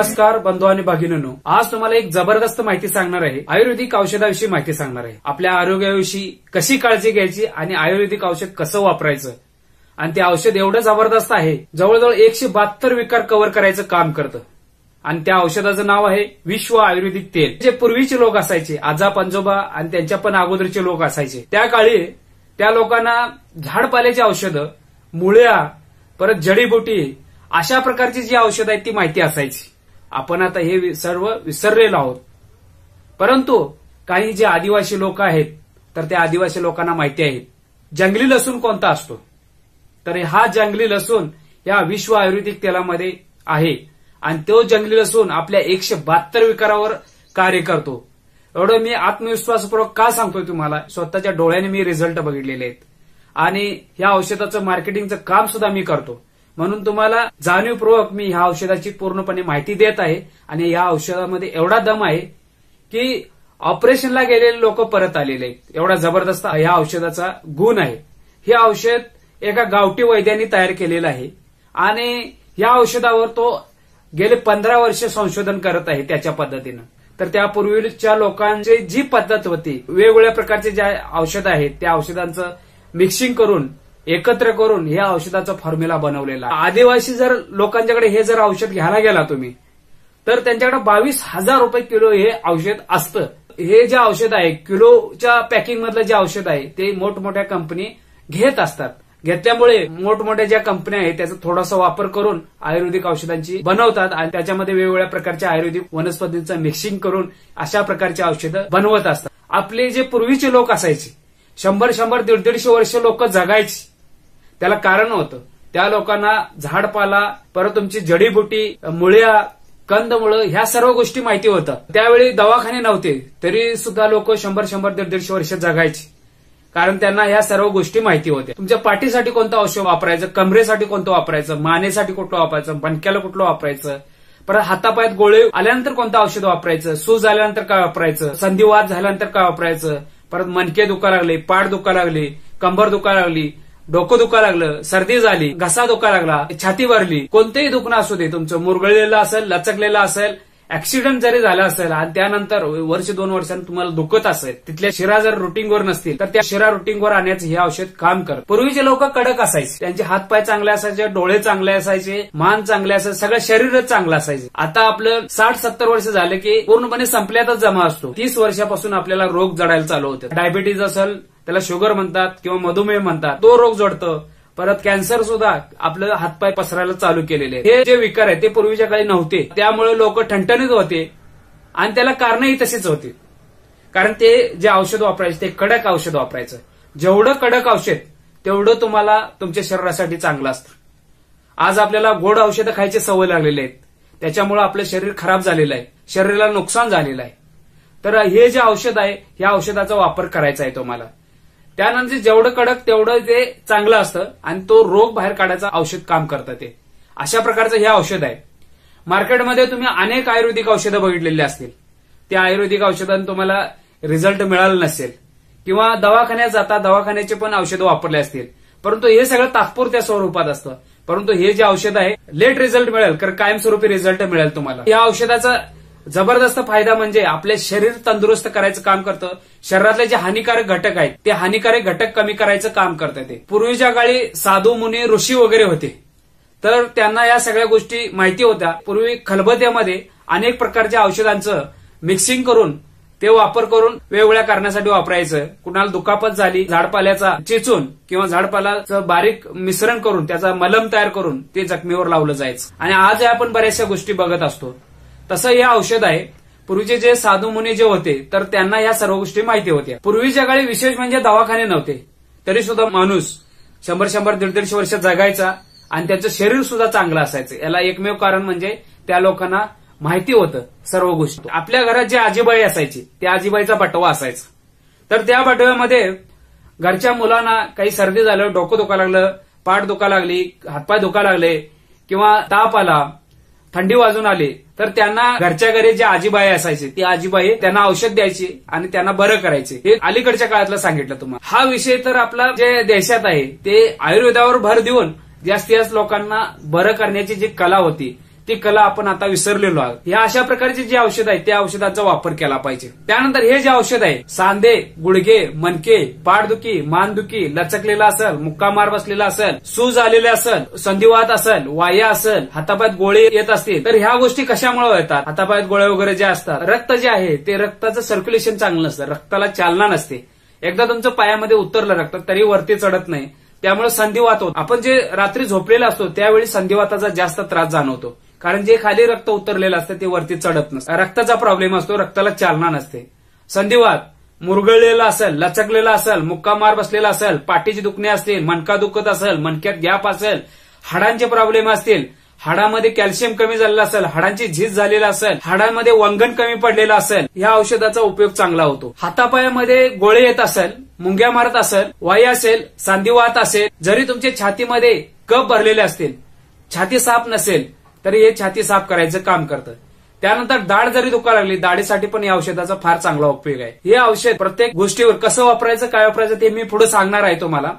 नमस्कार बंधू आणि भगिनींनो. आज तुम्हाला एक जबरदस्त माहिती सांगणार आहे. आयुर्वेदिक औषधाविषयी माहिती सांगणार आहे. आपल्या आरोग्याविषयी कशी काळजी घ्यायची आणि आयुर्वेदिक औषध कसं वापरायचं? आणि ते औषध एवढं जबरदस्त आहे जवळजवळ एकशे बहात्तर विकार कव्हर करायचं काम करतं. आणि त्या औषधाचं नाव आहे विश्व आयुर्वेदिक तेल. जे पूर्वीचे लोक असायचे आजा पंजोबा आणि त्यांच्या पण अगोदरचे लोक असायचे. त्या काळी त्या लोकांना झाडपाल्याची औषधं मुळ्या परत जडीबुटी अशा प्रकारची जी औषधं आहेत ती माहिती असायची. आपण आता हे वि- सर्व विसरलेलो आहोत. परंतु काही जे आदिवासी लोक आहेत तर त्या आदिवासी लोकांना माहिती आहे. जंगली लसूण कोणता असतो? तर हा जंगली लसूण या विश्व आयुर्वेदिक तेलामध्ये आहे. आणि तो जंगली लसूण आपल्या एकशे बहात्तर विकारावर कार्य करतो. एवढं मी आत्मविश्वासपूर्वक का सांगतोय तुम्हाला? स्वतःच्या डोळ्याने मी रिझल्ट बघितलेले आहेत. आणि या औषधाचं मार्केटिंगचं काम सुद्धा मी करतो. म्हणून तुम्हाला जाणीवपूर्वक मी ह्या औषधाची पूर्णपणे माहिती देत आहे आणि या औषधामध्ये एवढा दम आहे की ऑपरेशनला गेलेले लोक परत आलेले आहेत. एवढा जबरदस्त या औषधाचा गुण आहे. हे औषध एका गावठी वैद्यांनी तयार केलेलं आहे आणि या औषधावर तो गेले पंधरा वर्ष संशोधन करत आहे त्याच्या पद्धतीनं. तर त्यापूर्वीच्या लोकांची जी पद्धत होती वेगवेगळ्या प्रकारचे ज्या औषधं आहेत त्या औषधांचं मिक्सिंग करून एकत्र करून या औषधाचा फॉर्म्युला बनवलेला आदिवासी जर लोकांच्याकडे हे जर औषध घ्यायला गेला तुम्ही तर त्यांच्याकडे बावीस हजार रुपये किलो हे औषध असतं. हे जे औषध आहे किलोच्या पॅकिंग मधलं जे औषध आहे ते मोठमोठ्या कंपनी घेत असतात. घेतल्यामुळे मोठमोठ्या ज्या कंपन्या आहेत त्याचा थोडासा वापर करून आयुर्वेदिक औषधांची बनवतात आणि त्याच्यामध्ये वेगवेगळ्या प्रकारच्या आयुर्वेदिक वनस्पतींचं मिक्सिंग करून अशा प्रकारची औषधं बनवत असतात. आपले जे पूर्वीचे लोक असायचे शंभर शंभर दीड दीडशे वर्ष लोक जगायची त्याला कारण होतं. त्या लोकांना झाडपाला परत तुमची जडीबुटी मुळ्या कंदमुळं ह्या सर्व गोष्टी माहिती होतात त्यावेळी दवाखाने नव्हते. तरी सुद्धा लोक शंभर शंभर दीड दीडशे वर्ष जगायची. कारण त्यांना ह्या सर्व गोष्टी माहिती होत्या. तुमच्या पाठीसाठी कोणतं औषध वापरायचं कमरेसाठी कोणतं वापरायचं मानेसाठी कुठलं वापरायचं बनक्याला कुठलं वापरायचं परत हातापायात गोळे आल्यानंतर कोणतं औषध वापरायचं सूज आल्यानंतर काय वापरायचं संधिवाद झाल्यानंतर काय वापरायचं परत मणके दुखा लागले पाठ दुखा लागली कंबर दुखा लागली डोकं दुखा लागलं सर्दी झाली घसा दुखा लागला छाती भरली कोणतेही दुखणं असू दे तुमचं मुरगळलेलं असेल लचकलेलं असेल ऍक्सिडेंट जरी झाला असेल आणि त्यानंतर वर्ष दोन वर्षांनी तुम्हाला दुखत असेल तिथल्या शिरा जर रुटीनवर नसतील तर त्या शिरा रुटीनवर आणण्याचं हे औषध काम करत. पूर्वीचे लोक कडक असायचे. त्यांचे हातपाय चांगले असायचे डोळे चांगले असायचे मान चांगले असायचे सगळं शरीरच चांगलं असायचे. आता आपलं साठ सत्तर वर्ष झालं की पूर्णपणे संपल्यातच जमा असतो. तीस वर्षापासून आपल्याला रोग जडायला चालू होते डायबिटीज असेल त्याला शुगर म्हणतात किंवा मधुमेह म्हणतात तो रोग जडतं. परत कॅन्सर सुद्धा आपलं हातपाय पसरायला चालू केलेले आहेत. हे जे विकार आहेत ते पूर्वीच्या काळी नव्हते. त्यामुळे लोक ठणठणीत होते आणि त्याला कारणही तशीच होती. कारण ते जे औषध वापरायचे ते कडक औषध वापरायचं. जेवढं कडक औषध तेवढं तुम्हाला तुमच्या शरीरासाठी चांगलं असतं. आज आपल्याला गोड औषधं खायची सवय लागलेली आहेत. त्याच्यामुळे आपलं शरीर खराब झालेलं आहे. शरीराला नुकसान झालेलं आहे. तर हे जे औषध आहे या औषधाचा वापर करायचा आहे तुम्हाला. त्यानंतर जेवढं कडक तेवढं ते चांगलं असतं आणि तो रोग बाहेर काढायचं औषध काम करतं ते. अशा प्रकारचं हे औषध आहे. मार्केटमध्ये तुम्ही अनेक आयुर्वेदिक औषधं बघितलेली असतील. त्या आयुर्वेदिक औषधांनी तुम्हाला रिझल्ट मिळाला नसेल. किंवा दवाखान्यात जाता दवाखान्याचे पण औषधं वापरले असतील. परंतु हे सगळं तात्पुरत्या स्वरूपात असतं. परंतु हे जे औषध आहे लेट रिझल्ट मिळेल कारण कायमस्वरूपी रिझल्ट मिळेल तुम्हाला. या औषधाचा जबरदस्त फायदा म्हणजे आपले शरीर तंदुरुस्त करायचं काम करतं. शरीरातले जे हानिकारक घटक आहेत ते हानिकारक घटक कमी करायचं काम करतं ते. पूर्वीच्या काळी साधू मुनी ऋषी वगैरे होते. तर त्यांना या सगळ्या गोष्टी माहिती होत्या. पूर्वी खलबत्यामध्ये अनेक प्रकारच्या औषधांचं मिक्सिंग करून ते वापर करून वेगवेगळ्या कारणासाठी वापरायचं. कुणाला दुखापत झाली झाडपाल्याचा चेचून किंवा झाडपालाचं बारीक मिश्रण करून त्याचा मलम तयार करून ते जखमीवर लावलं जायचं. आणि आज आपण बऱ्याचशा गोष्टी बघत असतो. तसं हे औषध आहे. पूर्वीचे जे साधू मुनी जे होते तर त्यांना या सर्व गोष्टी माहिती होत्या. पूर्वीच्या काळी विशेष म्हणजे दवाखाने नव्हते. तरी सुद्धा माणूस शंभर शंभर दीड दीडशे वर्ष जगायचा आणि त्याचं शरीर सुद्धा चांगलं असायचं. याला एकमेव कारण म्हणजे त्या लोकांना माहिती होतं सर्व गोष्टी. आपल्या घरात जे आजीबाई असायची त्या आजीबाईचा बटवा असायचा. तर त्या बटव्यामध्ये घरच्या मुलांना काही सर्दी झालं डोकं दुखा लागलं पाठ दुखा लागली हातपाय दुखा लागले किंवा ताप आला थंडी वाजून आली तर त्यांना घरच्या घरी जे आजीबाई असायचे ती आजीबाई त्यांना औषध द्यायची आणि त्यांना बरं करायचे. हे अलीकडच्या काळातलं सांगितलं तुम्हाला. हा विषय तर आपला जे देशात आहे ते आयुर्वेदावर भर देऊन जास्तीत जास्त लोकांना बरं करण्याची जी कला होती ती कला आपण आता विसरलेलो आहोत. या अशा प्रकारचे जे औषध आहे त्या औषधाचा वापर केला पाहिजे. त्यानंतर हे जे औषध आहे सांधे गुडघे मनके पाठदुखी मानदुखी लचकलेला असेल मुक्कामार बसलेला असेल सूज आलेले असेल संधिवात असेल वाया असेल हातापायात गोळे येत असतील तर ह्या गोष्टी कशामुळे येतात हातापायात गोळे वगैरे जे असतात रक्त जे आहे ते रक्ताचं सर्क्युलेशन चांगलं नसतं रक्ताला चालना नसते. एकदा तुमचं पायामध्ये उतरलं रक्त तरी वरती चढत नाही. त्यामुळे संधिवात होत. आपण जे रात्री झोपलेला असतो त्यावेळी संधिवाताचा जास्त त्रास जाणवतो. कारण जे खाली रक्त उतरलेलं असतं ते वरती चढत नसतं. रक्ताचा प्रॉब्लेम असतो रक्ताला चालना नसते. संधिवात मुरगळलेला असेल लचकलेला असेल मुक्का मार बसलेला असेल पाठीची दुखणे असतील मनका दुखत असेल मनक्यात गॅप असेल हाडांचे प्रॉब्लेम असतील हाडामध्ये कॅल्शियम कमी झालेलं असेल हाडांची झीज झालेला असेल हाडांमध्ये वंगण कमी पडलेलं असेल या औषधाचा उपयोग चांगला होतो. हातापायामध्ये गोळे येत असेल मुंग्या मारत असेल वाई असेल सांधिवात असेल जरी तुमच्या छातीमध्ये कप भरलेले असतील छाती साफ नसेल तरी हे छाती साफ करायचं काम करतं. त्यानंतर दाढ जरी दुखा लागली दाढीसाठी पण या औषधाचा फार चांगला उपयोग आहे. हे औषध प्रत्येक गोष्टीवर कसं वापरायचं काय वापरायचं ते मी पुढे सांगणार आहे तुम्हाला.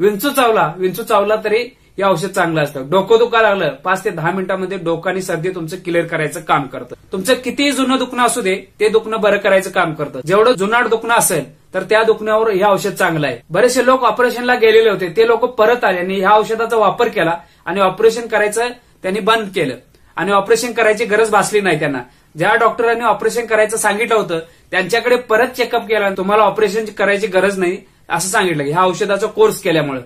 विंचू चावला विंचू चावला तरी हे औषध चांगलं असतं. डोकं दुखा लागलं पाच ते दहा मिनिटांमध्ये डोकं आणि सर्दी तुमचं क्लिअर करायचं काम करतं. तुमचं कितीही जुनं दुखणं असू दे ते दुखणं बरं करायचं काम करतं. जेवढं जुनाट दुखणं असेल तर त्या दुखण्यावर हे औषध चांगलं आहे. बरेचसे लोक ऑपरेशनला गेलेले होते ते लोक परत आले आणि ह्या औषधाचा वापर केला आणि ऑपरेशन करायचं त्यांनी बंद केलं. आणि ऑपरेशन करायची गरज भासली नाही त्यांना. ज्या डॉक्टरांनी ऑपरेशन करायचं सांगितलं होतं त्यांच्याकडे परत चेकअप केला तुम्हाला ऑपरेशन करायची गरज नाही असं सांगितलं. ह्या औषधाचा कोर्स केल्यामुळे.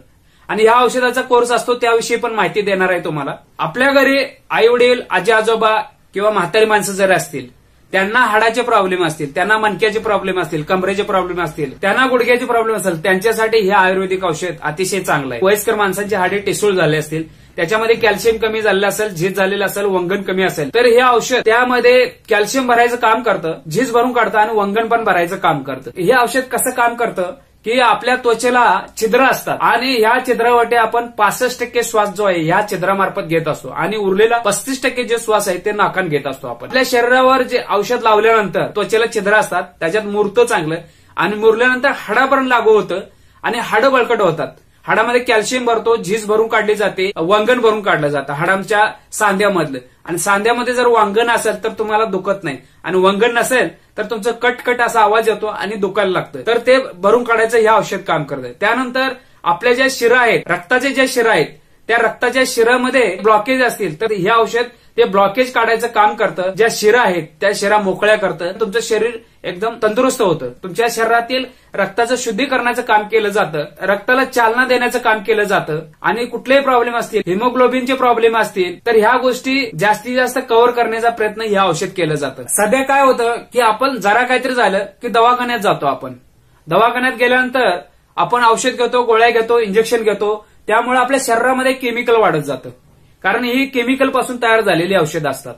आणि ह्या औषधाचा कोर्स असतो त्याविषयी पण माहिती देणार आहे तुम्हाला. आपल्या घरी आई वडील आजी आजोबा किंवा म्हातारी माणसं जर असतील त्यांना हाडाचे प्रॉब्लेम असतील त्यांना मणक्याचे प्रॉब्लेम असतील कमरेचे प्रॉब्लेम असतील त्यांना गुडघ्याचे प्रॉब्लेम असेल त्यांच्यासाठी हे आयुर्वेदिक औषध अतिशय चांगलं आहे. वयस्कर माणसांचे हाडे टिसूळ झाले असतील त्याच्यामध्ये कॅल्शियम कमी झालेलं असेल झीज झालेलं असेल वंगण कमी असेल. तर हे औषध त्यामध्ये कॅल्शियम भरायचं काम करतं झीज भरून काढतं आणि वंगण पण भरायचं काम करतं. हे औषध कसं काम करतं? की आपल्या त्वचेला छिद्र असतात आणि ह्या छिद्रावटे आपण पासष्ट टक्के श्वास जो आहे ह्या छिद्रामार्फत घेत असतो. आणि उरलेला पस्तीस टक्के जे श्वास आहे ते नाकान घेत असतो आपण. आपल्या शरीरावर जे औषध लावल्यानंतर त्वचेला छिद्र असतात त्याच्यात मुरतं चांगलं. आणि मुरल्यानंतर हाडापर्यंत लागू होतं आणि हाडं बळकट होतात. हाडामध्ये कॅल्शियम भरतो झीज भरून काढली जाते वांगण भरून काढलं जातं हाडांच्या सांध्यामधलं. आणि सांध्यामध्ये जर वांगण असेल तर तुम्हाला दुखत नाही. आणि वंगण नसेल तर तुमचं कटकट असा आवाज येतो आणि दुखायला लागतं. तर ते भरून काढायचं हे औषध काम करतं. त्यानंतर आपल्या ज्या शिरा आहेत रक्ताचे ज्या शिरा आहेत त्या रक्ताच्या शिरामध्ये ब्लॉकेज असतील तर हे औषध ते ब्लॉकेज काढायचं काम करतं. ज्या शिरा आहेत त्या शिरा मोकळ्या करतं तुमचं शरीर एकदम तंदुरुस्त होतं. तुमच्या शरीरातील रक्ताचं शुद्धीकरणाचं काम केलं जातं. रक्ताला चालना देण्याचं काम केलं जातं. आणि कुठलेही प्रॉब्लेम असतील हिमोग्लोबिनचे प्रॉब्लेम असतील तर ह्या गोष्टी जास्तीत जास्त कव्हर करण्याचा प्रयत्न ह्या औषध केलं जातं. सध्या काय होतं की आपण जरा काहीतरी झालं की दवाखान्यात जातो आपण. दवाखान्यात गेल्यानंतर आपण औषध घेतो गोळ्या घेतो इंजेक्शन घेतो. त्यामुळे आपल्या शरीरामध्ये केमिकल वाढत जातं. कारण ही केमिकलपासून तयार झालेली औषधं असतात.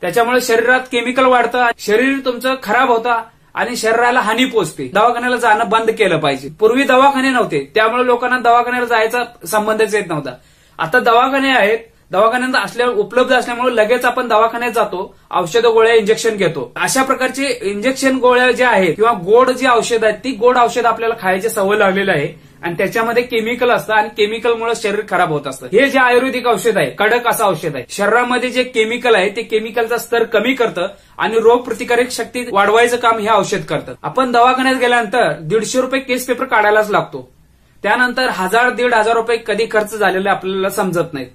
त्याच्यामुळे शरीरात केमिकल वाढतं शरीर तुमचं खराब होतं आणि शरीराला हानी पोचते दवाखान्याला जाणं बंद केलं पाहिजे. पूर्वी दवाखाने नव्हते. त्यामुळे लोकांना दवाखान्याला जायचा संबंधच येत नव्हता. आता दवाखाने आहेत. दवाखान्यात असल्या उपलब्ध असल्यामुळे लगेच आपण दवाखान्यात जातो औषधं गोळ्या इंजेक्शन घेतो. अशा प्रकारचे इंजेक्शन गोळ्या ज्या आहेत किंवा गोड जी औषध आहेत ती गोड औषध आपल्याला खायची सवय लागलेली आहे. आणि त्याच्यामध्ये केमिकल असतं आणि केमिकलमुळे शरीर खराब होत असतं. हे जे आयुर्वेदिक औषध आहे कडक असं औषध आहे. शरीरामध्ये जे केमिकल आहे ते केमिकलचा स्तर कमी करतं आणि रोग प्रतिकारक शक्ती वाढवायचं काम हे औषध करतं. आपण दवाखान्यात गेल्यानंतर दीडशे रुपये केस पेपर काढायलाच लागतो. त्यानंतर हजार दीड हजार रुपये कधी खर्च झालेले आपल्याला समजत नाहीत.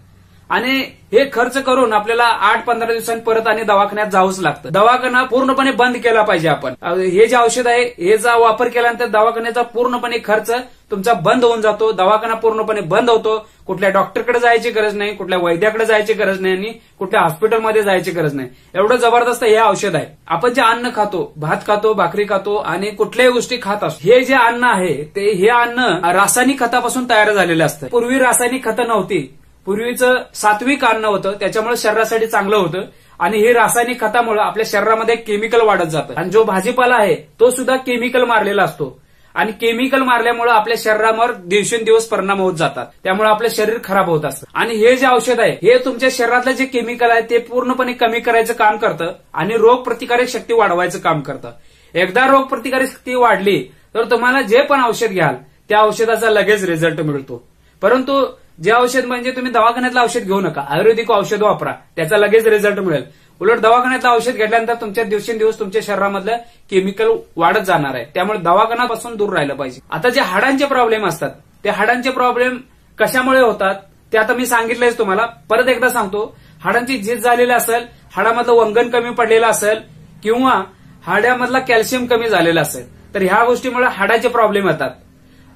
आणि हे खर्च करून आपल्याला आठ पंधरा दिवसांनी परत आणि दवाखान्यात जावंच लागतं. दवाखाना पूर्णपणे बंद केला पाहिजे आपण. हे जे औषध आहे हेचा वापर केल्यानंतर दवाखान्याचा पूर्णपणे खर्च तुमचा बंद होऊन जातो. दवाखाना पूर्णपणे बंद होतो. कुठल्या डॉक्टरकडे जायची गरज नाही कुठल्या वैद्याकडे जायची गरज नाही आणि कुठल्या हॉस्पिटलमध्ये जायची गरज नाही. एवढं जबरदस्त हे औषध आहे. आपण जे अन्न खातो भात खातो भाकरी खातो आणि कुठल्याही गोष्टी खात असतो हे जे अन्न आहे ते हे अन्न रासायनिक खतापासून तयार झालेलं असतं. पूर्वी रासायनिक खतं नव्हती. पूर्वीचं सात्विक अन्न होतं त्याच्यामुळे शरीरासाठी चांगलं होतं. आणि हे रासायनिक खतामुळे आपल्या शरीरामध्ये केमिकल वाढत जातं. आणि जो भाजीपाला आहे तो सुद्धा केमिकल मारलेला असतो. आणि केमिकल मारल्यामुळे आपल्या शरीरावर दिवसेंदिवस परिणाम होत जातात. त्यामुळे आपलं शरीर खराब होत असतं. आणि हे जे औषध आहे हे तुमच्या शरीरातलं जे केमिकल आहे ते पूर्णपणे कमी करायचं काम करतं. आणि रोग प्रतिकारक शक्ती वाढवायचं काम करतं. एकदा रोग प्रतिकारक शक्ती वाढली तर तुम्हाला जे पण औषध घ्याल त्या औषधाचा लगेच रिझल्ट मिळतो. परंतु जे औषध म्हणजे तुम्ही दवाखान्यातलं औषध घेऊ नका. आयुर्वेदिक औषध वापरा. त्याचा लगेच रिझल्ट मिळेल. उलट दवाखान्यातलं औषध घेतल्यानंतर तुमच्या दिवसेंदिवस तुमच्या शरीरामधलं केमिकल वाढत जाणार आहे. त्यामुळे दवाखान्यापासून दूर राहिलं पाहिजे. आता जे हाडांचे प्रॉब्लेम असतात ते हाडांचे प्रॉब्लेम कशामुळे होतात ते आता मी सांगितलंय तुम्हाला. परत एकदा सांगतो. हाडांची झीज झालेली असेल हाडामधलं वंगण कमी पडलेलं असेल किंवा हाड्यामधला कॅल्शियम कमी झालेला असेल तर ह्या गोष्टीमुळे हाडाचे प्रॉब्लेम येतात.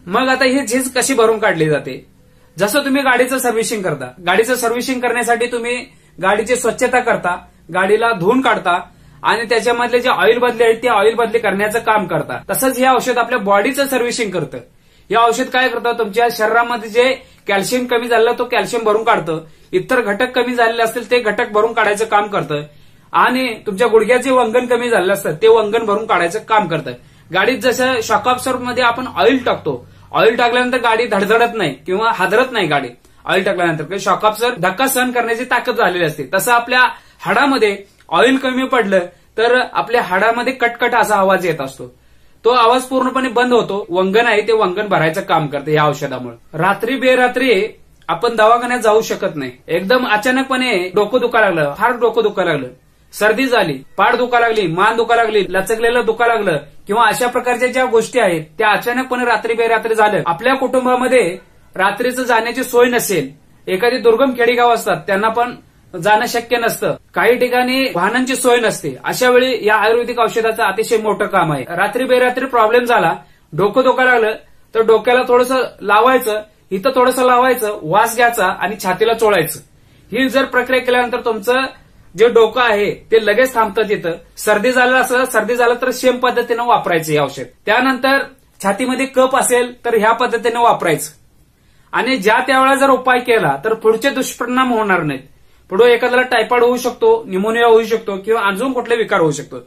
मग आता ही झीज कशी भरून काढली जाते? जसं तुम्ही गाडीचं सर्व्हिसिंग करता गाडीचं सर्व्हिसिंग करण्यासाठी तुम्ही गाडीची स्वच्छता करता गाडीला धुवून काढता आणि त्याच्यामधले जे ऑइल बदली आहेत ते ऑइल बदली करण्याचं काम करता. तसंच हे औषध आपल्या बॉडीचं सर्व्हिसिंग करतं. हे औषध काय करतं तुमच्या शरीरामध्ये जे कॅल्शियम कमी झालेलं तो कॅल्शियम भरून काढतं. इतर घटक कमी झालेले असतील ते घटक भरून काढायचं काम करतं. आणि तुमच्या गुडघ्याचे वंगण कमी झालेलं असतं ते वंगण भरून काढायचं काम करतं. गाडीत जसं शॉकअप्सरमध्ये आपण ऑइल टाकतो ऑइल टाकल्यानंतर गाडी धडधडत नाही किंवा हादरत नाही गाडी. ऑइल टाकल्यानंतर म्हणजे शॉकअप्सर धक्का सहन करण्याची ताकद झालेली असते. तसं आपल्या हाडामध्ये ऑइल कमी पडलं तर आपल्या हाडामध्ये कटकट असा आवाज येत असतो. तो आवाज पूर्णपणे बंद होतो. वंगण आहे ते वंगण भरायचं काम करते या औषधामुळे. रात्री बेरात्री आपण दवाखान्यात जाऊ शकत नाही. एकदम अचानकपणे डोकं दुखा लागलं फार डोकं दुखा लागलं. सर्दी झाली पाठ दुखा लागली मान दुखा लागली लचकलेलं दुखा लागलं किंवा अशा प्रकारच्या ज्या गोष्टी आहेत त्या अचानकपणे रात्री बेरात्री झालं आपल्या कुटुंबामध्ये रात्रीचं जाण्याची सोय नसेल. एखादी दुर्गम खेडेगाव असतात त्यांना पण जाणं शक्य नसतं. काही ठिकाणी वाहनांची सोय नसते. अशा वेळी या आयुर्वेदिक औषधाचं अतिशय मोठं काम आहे. रात्री बेरात्री प्रॉब्लेम झाला डोकं धोका लागलं तर डोक्याला थोडंसं लावायचं इथं थोडंसं लावायचं वास घ्यायचा आणि छातीला चोळायचं. ही जर प्रक्रिया केल्यानंतर तुमचं जे डोकं आहे ते लगेच थांबतात तिथं सर्दी झालं असं सर्दी झालं तर सेम पद्धतीनं वापरायचं हे औषध. त्यानंतर छातीमध्ये कप असेल तर ह्या पद्धतीनं वापरायचं. आणि ज्या त्यावेळा जर उपाय केला तर पुढचे दुष्परिणाम होणार नाहीत. पुढे एखाद्याला टायफॉइड होऊ शकतो निमोनिया होऊ शकतो किंवा अजून कुठले विकार होऊ शकतो.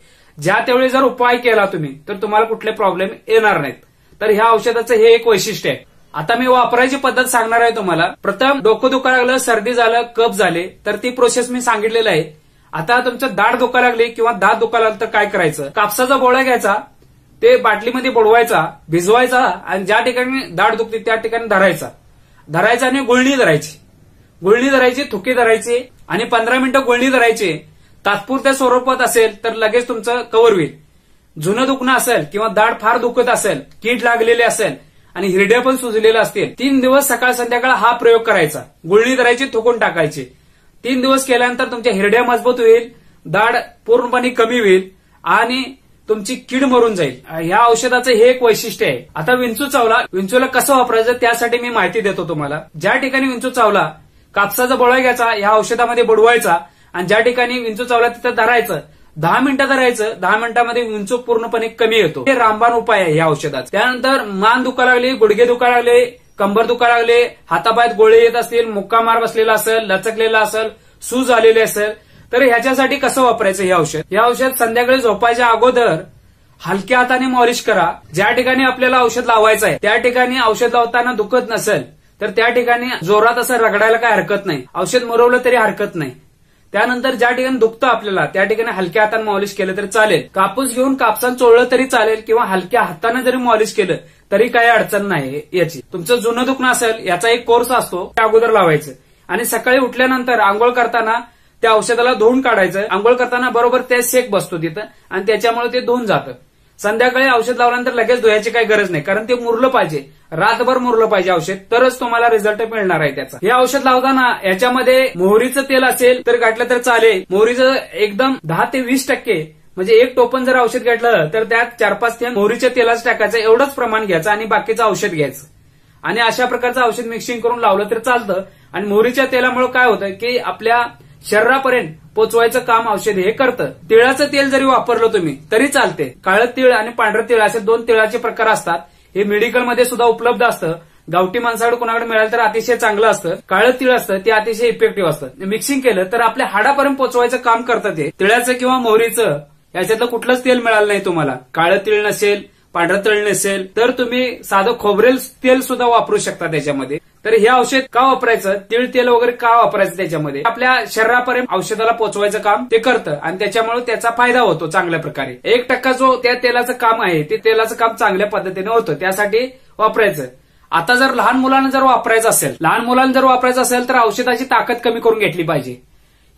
ज्या त्यावेळी जर उपाय केला तुम्ही तर तुम्हाला कुठले प्रॉब्लेम येणार नाहीत. तर ह्या औषधाचं हे एक वैशिष्ट्य आहे. आता मी वापरायची पद्धत सांगणार आहे तुम्हाला. प्रथम डोकं दुखा लागलं सर्दी झालं कप झाले तर ती प्रोसेस मी सांगितलेलं आहे. आता तुमचं दाढ दुखा लागली किंवा दात दुखा लागलं तर काय करायचं? कापसाचा बोळा घ्यायचा ते बाटलीमध्ये बुडवायचा भिजवायचा आणि ज्या ठिकाणी दाढ दुखते त्या ठिकाणी धरायचा. धरायचा आणि गुळणी धरायची. गुळणी धरायची थुकी धरायची आणि पंधरा मिनिटं गुळणी धरायची. तात्पुरत्या स्वरूपात असेल तर लगेच तुमचं कव्हर होईल. जुनं दुखणं असेल किंवा दाढ फार दुखत असेल कीड लागलेली असेल आणि हिरड्या पण सुजलेल्या असतील. तीन दिवस सकाळ संध्याकाळ हा प्रयोग करायचा. गुळणी धरायची थुकून टाकायची. तीन दिवस केल्यानंतर तुमच्या हिरड्या मजबूत होईल दाढ पूर्णपणे कमी होईल आणि तुमची कीड मरून जाईल. या औषधाचं हे एक वैशिष्ट्य आहे. आता विंचू चावला विंचूला कसं वापरायचं त्यासाठी मी माहिती देतो तुम्हाला. ज्या ठिकाणी विंचू चावला कापसाचा बोळा घ्यायचा या औषधामध्ये बुडवायचा आणि ज्या ठिकाणी विंचू चावला तिथं धरायचं दहा मिनिटं करायचं दहा मिनिटांमध्ये उंच पूर्णपणे कमी येतो. हे रामबाण उपाय आहे या औषधात त्यानंतर मान दुखा लागली गुडघे दुखा लागले कंबर दुखा लागले हातापायात गोळे येत असतील मुक्का मार बसलेला असेल लचकलेला असेल सूज आलेली असेल तर ह्याच्यासाठी कसं वापरायचं हे औषध? हे औषध संध्याकाळी झोपायच्या अगोदर हलक्या हाताने मॉलिश करा. ज्या ठिकाणी आपल्याला औषध लावायचं आहे त्या ठिकाणी औषध लावताना दुखत नसेल तर त्या ठिकाणी जोरात असं रगडायला काय हरकत नाही. औषध मरवलं तरी हरकत नाही. त्यानंतर ज्या ठिकाणी दुखतं आपल्याला त्या ठिकाणी हलक्या हाताने मॉलिश केलं तरी चालेल. कापूस घेऊन कापसानं चोळलं तरी चालेल किंवा हलक्या हाताने जरी मॉलिश केलं तरी काही अडचण नाही याची. तुमचं जुनं दुखणं असेल याचा एक कोर्स असतो त्या अगोदर लावायचं. आणि सकाळी उठल्यानंतर आंघोळ करताना त्या औषधाला धुवून काढायचं. आंघोळ करताना बरोबर ते सेक बसतो तिथं आणि त्याच्यामुळे ते धुवून जातं. संध्याकाळी औषध लावल्यानंतर लगेच धुयाची काही गरज नाही कारण ते मुरलं पाहिजे. रातभर मुरलं पाहिजे औषध तरच तुम्हाला रिझल्ट मिळणार आहे त्याचा. हे औषध लावताना याच्यामध्ये मोहरीचं तेल असेल तर घातलं तर चालेल. मोहरीचं एकदम दहा ते वीस टक्के म्हणजे एक टोपन जर औषध घेतलं तर त्यात चार पाच थेंब मोहरीच्या तेलाच टाकायचं एवढंच प्रमाण घ्यायचं आणि बाकीचं औषध घ्यायचं. आणि अशा प्रकारचं औषध मिक्सिंग करून लावलं तर चालतं. आणि मोहरीच्या तेलामुळे काय होतं की आपल्या शरीरापर्यंत पोचवायचं काम औषध हे करतं. तिळाचं तेल जरी वापरलं तुम्ही तरी चालते. काळं तिळ आणि पांढरं तिळ असे दोन तिळाचे प्रकार असतात. हे मेडिकलमध्ये सुद्धा उपलब्ध असतं. गावठी माणसाकडे कोणाकडे मिळालं तर अतिशय चांगलं असतं. काळं तिळ असतं ते अतिशय इफेक्टिव्ह असतं. मिक्सिंग केलं तर आपल्या हाडापर्यंत पोचवायचं काम करतं ते. तिळाचं किंवा मोहरीचं याच्यातलं कुठलंच तेल मिळालं नाही तुम्हाला. काळं तिळ नसेल पांढरं तळ नसेल तर तुम्ही साधं खोबरेल तेल सुद्धा वापरू शकता त्याच्यामध्ये. तर हे औषध का वापरायचं? तीळ तेल वगैरे का वापरायचं त्याच्यामध्ये? आपल्या शरीरापर्यंत औषधाला पोचवायचं काम ते करतं आणि त्याच्यामुळे त्याचा फायदा होतो चांगल्या प्रकारे. एक टक्का जो त्या तेलाचं काम आहे ते तेलाचं काम चांगल्या पद्धतीने होतं त्यासाठी वापरायचं. आता जर लहान मुलांना जर वापरायचं असेल लहान मुलांना जर वापरायचं असेल तर औषधाची ताकद कमी करून घेतली पाहिजे.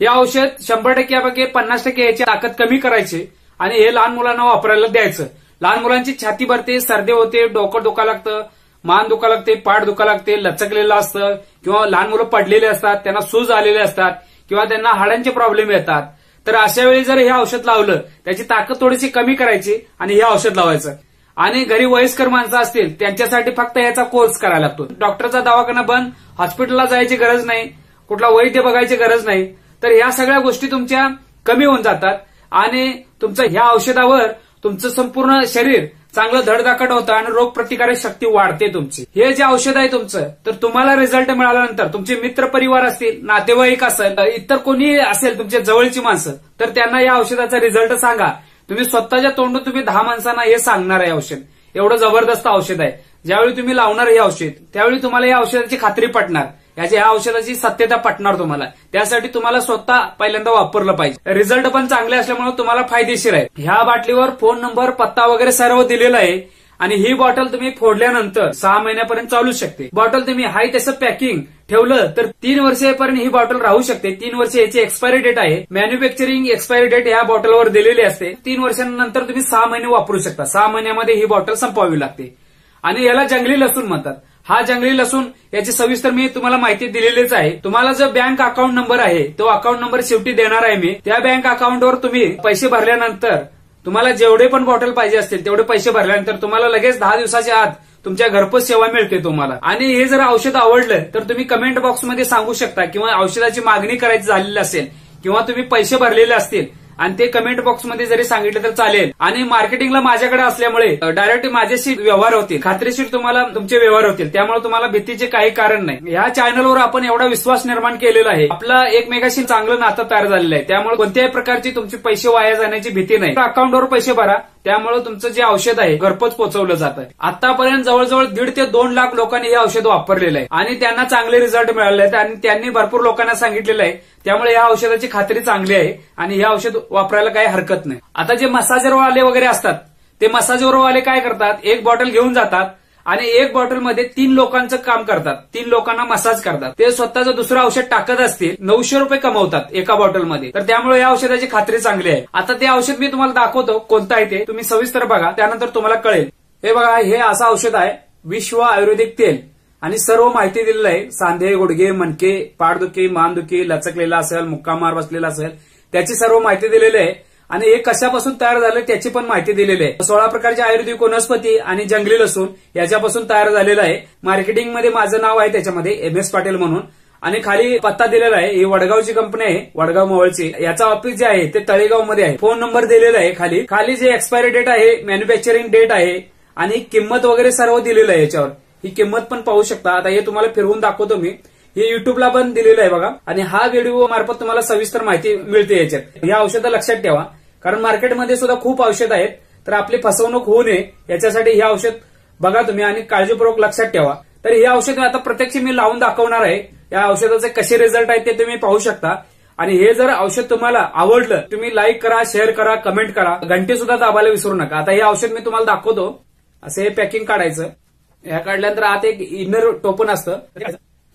हे औषध शंभर टक्क्यापैकी पन्नास टक्के याची ताकद कमी करायची आणि हे लहान मुलांना वापरायला द्यायचं. लहान मुलांची छाती भरते सर्दी होते डोकं डोका लागतं मान दुखा लागते पाठ दुखा लागते लचकलेलं असतं किंवा लहान मुलं पडलेले असतात त्यांना सूज आलेले असतात किंवा त्यांना हाडांचे प्रॉब्लेम येतात. तर अशा वेळी जर हे औषध लावलं त्याची ताकद थोडीशी कमी करायची आणि हे औषध लावायचं. आणि घरी वयस्कर माणसं असतील त्यांच्यासाठी फक्त याचा कोर्स करायला लागतो. डॉक्टरचा दवाखाना बंद हॉस्पिटलला जायची गरज नाही कुठला वैद्य बघायची गरज नाही. तर या सगळ्या गोष्टी तुमच्या कमी होऊन जातात आणि तुमचं ह्या औषधावर तुमचं संपूर्ण शरीर चांगलं धडधाकट होतं आणि रोग प्रतिकारक शक्ती वाढते तुमची. हे जे औषध आहे तुमचं तर तुम्हाला रिझल्ट मिळाल्यानंतर तुमचे मित्र परिवार असतील नातेवाईक असेल इतर कोणी असेल तुमच्या जवळची माणसं तर त्यांना या औषधाचा रिझल्ट सांगा. तुम्ही स्वतःच्या तोंडून तुम्ही दहा माणसांना हे सांगणार आहे औषध. एवढं जबरदस्त औषध आहे. ज्यावेळी तुम्ही लावणार हे औषध त्यावेळी तुम्हाला या औषधाची खात्री पटणार. याच्या ह्या औषधाची सत्यता पटणार तुम्हाला. त्यासाठी तुम्हाला स्वतः पहिल्यांदा वापरलं पाहिजे. रिझल्ट पण चांगले असल्यामुळे तुम्हाला फायदेशीर आहे. ह्या बाटलीवर फोन नंबर पत्ता वगैरे सर्व दिलेला आहे. आणि ही बॉटल तुम्ही फोडल्यानंतर सहा महिन्यापर्यंत चालू शकते. बॉटल तुम्ही हाय त्याचं पॅकिंग ठेवलं तर तीन वर्षेपर्यंत ही बॉटल राहू शकते. तीन वर्ष याची एक्सपायरी डेट आहे. मॅन्युफॅक्चरिंग एक्सपायरी डेट या बॉटलवर दिलेली असते. तीन वर्षांनंतर तुम्ही सहा महिने वापरू शकता. सहा महिन्यामध्ये ही बॉटल संपवावी लागते. आणि याला जंगली लसूण म्हणतात. हा जंगली लसूण याची सविस्तर मी तुम्हाला माहिती दिलेलीच आहे. तुम्हाला जो बँक अकाउंट नंबर आहे तो अकाउंट नंबर शेवटी देणार आहे मी. त्या बँक अकाउंटवर तुम्ही पैसे भरल्यानंतर तुम्हाला जेवढे पण बॉटल पाहिजे असतील तेवढे पैसे भरल्यानंतर तुम्हाला लगेच दहा दिवसाच्या आत तुमच्या घरपोच सेवा मिळते तुम्हाला. आणि हे जर औषध आवडलं तर तुम्ही कमेंट बॉक्समध्ये सांगू शकता किंवा औषधाची मागणी करायची झालेली असेल किंवा तुम्ही पैसे भरलेले असतील आणि ते कमेंट बॉक्समध्ये जरी सांगितलं तर चालेल. आणि मार्केटिंगला माझ्याकडे असल्यामुळे डायरेक्ट माझ्याशी व्यवहार होतील. खात्रीशीर तुम्हाला तुमचे व्यवहार होतील. त्यामुळे तुम्हाला भीतीचे काही कारण नाही. या चॅनलवर आपण एवढा विश्वास निर्माण केलेला आहे. आपला एकमेकाशी चांगलं नातं तयार झालेलं आहे. त्यामुळे कोणत्याही प्रकारची तुमचे पैसे वाया जाण्याची भीती नाही. अकाउंटवर पैसे भरा. त्यामुळे तुमचं जे औषध आहे घरपोच पोहोचवलं जात. आहे आतापर्यंत जवळजवळ दीड ते दोन लाख लोकांनी हे औषध वापरलेलं आहे. आणि त्यांना चांगले रिझल्ट मिळाले आहेत. आणि त्यांनी भरपूर लोकांना सांगितलेलं आहे त्यामुळे या औषधाची खात्री चांगली आहे आणि हे औषध वापरायला काही हरकत नाही. आता जे मसाजरवाले वगैरे असतात ते मसाजरवाले काय करतात? एक बॉटल घेऊन जातात आणि एक बॉटलमध्ये तीन लोकांचं काम करतात. तीन लोकांना मसाज करतात. ते स्वतःचं दुसरं औषध टाकत असतील नऊशे रुपये कमवतात एका बॉटलमध्ये. तर त्यामुळे या औषधाची खात्री चांगली आहे. आता ते औषध मी तुम्हाला दाखवतो कोणतं आहे ते तुम्ही सविस्तर बघा त्यानंतर तुम्हाला कळेल. हे बघा हे असं औषध आहे विश्व आयुर्वेदिक तेल. आणि सर्व माहिती दिलेलं आहे. सांधे गुडघे मणके पाठदुखी मानदुखी लचकलेला असेल मुक्कामार बसलेला असेल त्याची सर्व माहिती दिलेली आहे. आणि हे कशापासून तयार झालं त्याची पण माहिती दिलेली आहे. सोळा प्रकारचे आयुर्वेदिक वनस्पती आणि जंगली लसूण याच्यापासून तयार झालेलं आहे. मार्केटिंगमध्ये माझं नाव आहे त्याच्यामध्ये एम एस पाटील म्हणून. आणि खाली पत्ता दिलेला आहे. ही वडगावची कंपनी आहे वडगाव मोवळची याचा ऑफिस जे आहे ते तळेगावमध्ये आहे. फोन नंबर दिलेला आहे खाली. खाली जे एक्सपायरी डेट आहे मॅन्युफॅक्चरिंग डेट आहे आणि किंमत वगैरे सर्व दिलेलं आहे याच्यावर. ही किंमत पण पाहू शकता. आता हे तुम्हाला फिरवून दाखवतो मी. हे युट्यूबला पण दिलेलं आहे बघा. आणि हा व्हिडिओ मार्फत तुम्हाला सविस्तर माहिती मिळते याच्यात. या औषधं लक्षात ठेवा. कारण मार्केटमध्ये सुद्धा खूप औषध आहेत. तर आपली फसवणूक होऊ नये याच्यासाठी हे औषध बघा तुम्ही आणि काळजीपूर्वक लक्षात ठेवा. तर हे औषध आता प्रत्यक्ष मी लावून दाखवणार आहे. या औषधाचे कसे रिझल्ट आहेत ते तुम्ही पाहू शकता. आणि हे जर औषध तुम्हाला आवडलं तुम्ही लाईक करा शेअर करा कमेंट करा. घंटे सुद्धा दाबायला विसरू नका. आता हे औषध मी तुम्हाला दाखवतो. असं हे पॅकिंग काढायचं. ह्या काढल्यानंतर आत एक इनर टोपन असतं.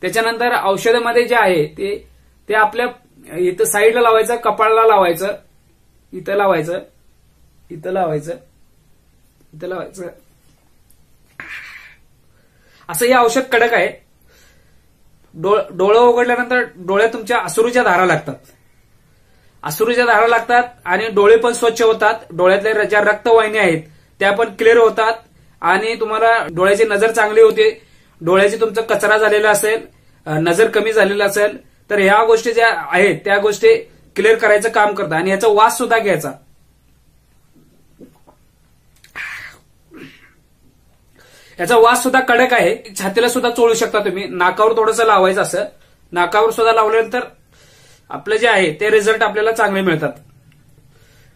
त्याच्यानंतर औषधामध्ये जे आहे ते ते आपल्या इथं साईडला लावायचं कपाळाला लावायचं इथं लावायचं इथं लावायचं इथं लावायचं. असं हे औषध कडक आहे. डोळं उघडल्यानंतर डोळ्या तुमच्या अश्रूच्या धारा लागतात. अश्रूच्या धारा लागतात आणि डोळे पण स्वच्छ होतात. डोळ्यातल्या ज्या रक्तवाहिन्या आहेत त्या पण क्लिअर होतात. आणि तुम्हाला डोळ्याची नजर चांगली होते डोळ्याची तुमचा कचरा झालेला असेल नजर कमी झालेला असेल तर ह्या गोष्टी ज्या आहेत त्या गोष्टी क्लिअर करायचं काम करतात आणि ह्याचा वास सुद्धा घ्यायचा. याचा वास सुद्धा कडक आहे छातीला सुद्धा चोळू शकता तुम्ही नाकावर थोडंसं लावायचं असं नाकावर सुद्धा लावल्यानंतर आपलं जे आहे ते रिझल्ट आपल्याला चांगले मिळतात.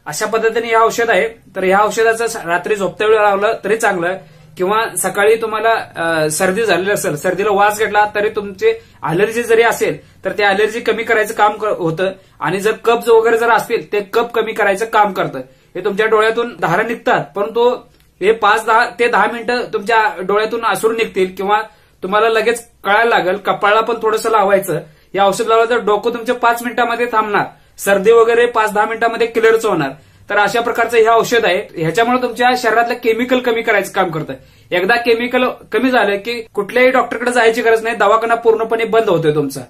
अशा पद्धतीने हे औषध आहे. तर ह्या औषधाचं रात्री झोपत्या वेळ लावलं तरी चांगलं. किंवा सकाळी तुम्हाला सर्दी झालेली असेल सर्दीला वास घेतला तरी तुमची अलर्जी जरी असेल तर ते अलर्जी कमी करायचं काम होतं. आणि जर कप वगैरे जर असतील ते कप कमी करायचं काम करतं. हे तुमच्या डोळ्यातून धारा निघतात परंतु हे पाच दहा ते दहा मिनिटं तुमच्या डोळ्यातून आसूर निघतील किंवा तुम्हाला लगेच कळायला लागेल. कपाळाला पण थोडंसं लावायचं. हे औषध लावलं तर डोकं तुमच्या पाच मिनिटांमध्ये थांबणार. सर्दी वगैरे पाच दहा मिनिटांमध्ये क्लिअरच होणार. तर अशा प्रकारचं हे औषध आहे. ह्याच्यामुळे तुमच्या शरीरातलं केमिकल कमी करायचं काम करतं. एकदा केमिकल कमी झालं की कुठल्याही डॉक्टरकडे जायची गरज नाही. दवाखाना पूर्णपणे बंद होतोय तुमचा.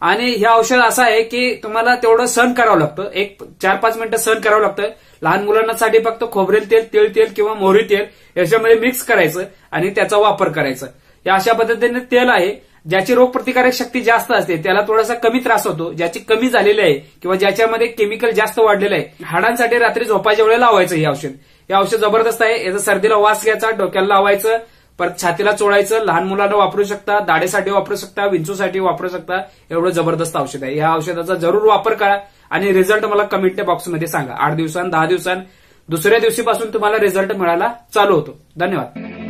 आणि हे औषध असं आहे की तुम्हाला तेवढं सहन करावं लागतं. एक चार पाच मिनिटं सहन करावं लागतं. लहान मुलांसाठी फक्त खोबरेल तेल तिळ तेल किंवा मोहरी तेल याच्यामध्ये मिक्स करायचं आणि त्याचा वापर करायचा. या अशा पद्धतीने तेल आहे. ज्याची रोगप्रतिकारक शक्ती जास्त असते त्याला थोडासा कमी त्रास होतो ज्याची कमी झालेली आहे किंवा ज्याच्यामध्ये केमिकल जास्त वाढलेलं आहे हाडांसाठी रात्री झोपायच्या वेळेला लावायचं हे औषध. हे औषध जबरदस्त आहे याचा सर्दीला वास घ्यायचा डोक्याला लावायचं परत छातीला चोळायचं लहान मुलांना वापरू शकता दाढेसाठी वापरू शकता विंचूसाठी वापरू शकता एवढं जबरदस्त औषध आहे. या औषधाचा जरूर वापर करा आणि रिझल्ट मला कमेंट बॉक्समध्ये सांगा. आठ दिवसां दहा दिवसां दुसऱ्या दिवशीपासून तुम्हाला रिझल्ट मिळायला चालू होतो. धन्यवाद.